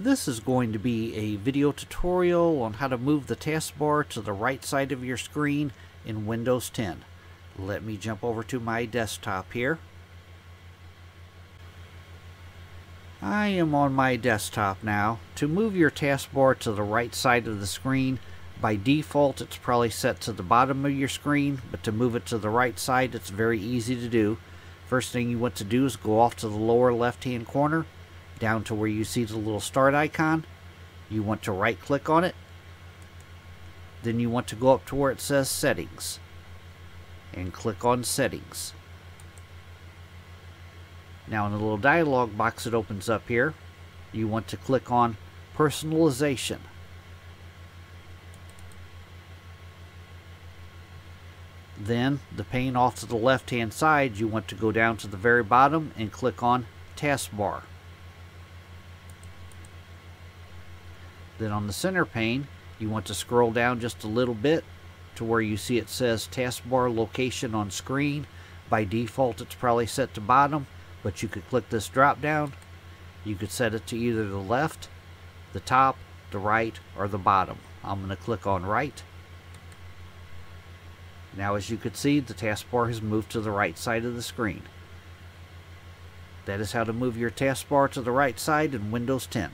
This is going to be a video tutorial on how to move the taskbar to the right side of your screen in Windows 10. Let me jump over to my desktop here. I am on my desktop now. To move your taskbar to the right side of the screen, by default it's probably set to the bottom of your screen, but to move it to the right side it's very easy to do. First thing you want to do is go off to the lower left hand corner down to where you see the little start icon. You want to right click on it. Then you want to go up to where it says settings and click on settings. Now in the little dialog box that opens up here, you want to click on personalization. Then the pane off to the left hand side, you want to go down to the very bottom and click on taskbar. Then on the center pane, you want to scroll down just a little bit to where you see it says taskbar location on screen. By default, it's probably set to bottom, but you could click this drop down. You could set it to either the left, the top, the right, or the bottom. I'm going to click on right. Now as you can see, the taskbar has moved to the right side of the screen. That is how to move your taskbar to the right side in Windows 10.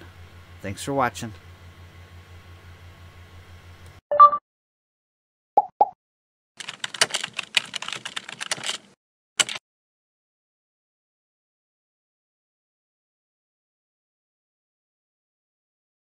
Thanks for watching.